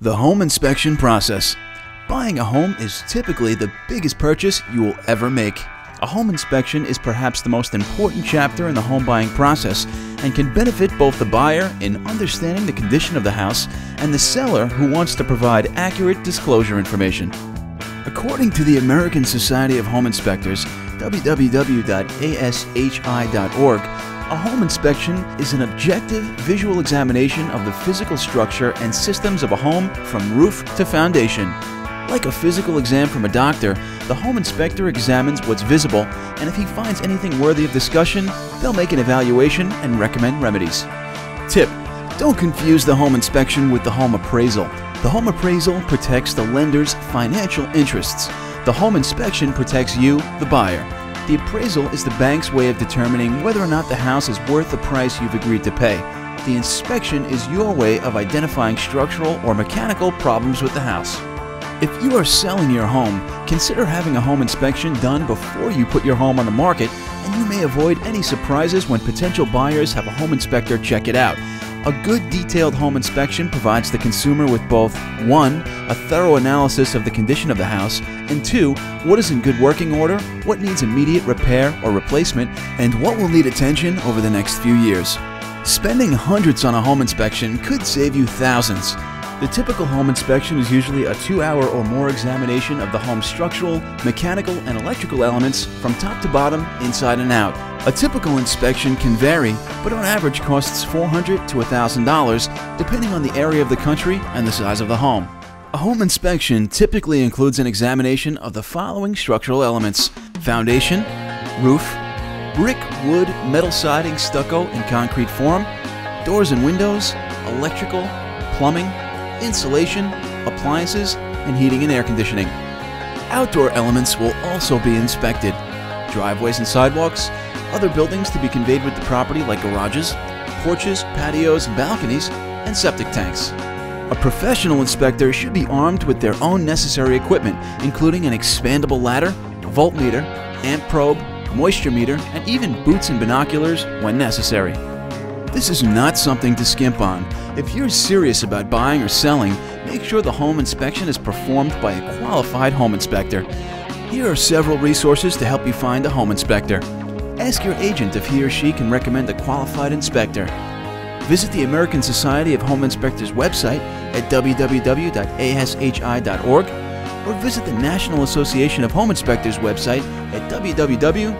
The home inspection process. Buying a home is typically the biggest purchase you will ever make. A home inspection is perhaps the most important chapter in the home buying process and can benefit both the buyer in understanding the condition of the house and the seller who wants to provide accurate disclosure information. According to the American Society of Home Inspectors, www.ashi.org, a home inspection is an objective visual examination of the physical structure and systems of a home from roof to foundation. Like a physical exam from a doctor, the home inspector examines what's visible, and if he finds anything worthy of discussion, they'll make an evaluation and recommend remedies. Tip Don't confuse the home inspection with the home appraisal. The home appraisal protects the lender's financial interests. The home inspection protects you, the buyer. The appraisal is the bank's way of determining whether or not the house is worth the price you've agreed to pay. The inspection is your way of identifying structural or mechanical problems with the house. If you are selling your home, consider having a home inspection done before you put your home on the market, and you may avoid any surprises when potential buyers have a home inspector check it out. A good detailed home inspection provides the consumer with both 1. a thorough analysis of the condition of the house, and 2. what is in good working order, what needs immediate repair or replacement, and what will need attention over the next few years. Spending hundreds on a home inspection could save you thousands. The typical home inspection is usually a two hour or more examination of the home's structural, mechanical, and electrical elements from top to bottom, inside and out. A typical inspection can vary, but on average costs $400 to $1,000 depending on the area of the country and the size of the home. A home inspection typically includes an examination of the following structural elements foundation, roof, brick, wood, metal siding, stucco, and concrete form, doors and windows, electrical, plumbing, insulation, appliances, and heating and air conditioning. Outdoor elements will also be inspected. Driveways and sidewalks, other buildings to be conveyed with the property like garages, porches, patios, balconies, and septic tanks. A professional inspector should be armed with their own necessary equipment, including an expandable ladder, voltmeter, amp probe, moisture meter, and even boots and binoculars when necessary. This is not something to skimp on. If you're serious about buying or selling, make sure the home inspection is performed by a qualified home inspector. Here are several resources to help you find a home inspector. Ask your agent if he or she can recommend a qualified inspector. Visit the American Society of Home Inspectors website at www.ashi.org or visit the National Association of Home Inspectors website at www.nahi.org.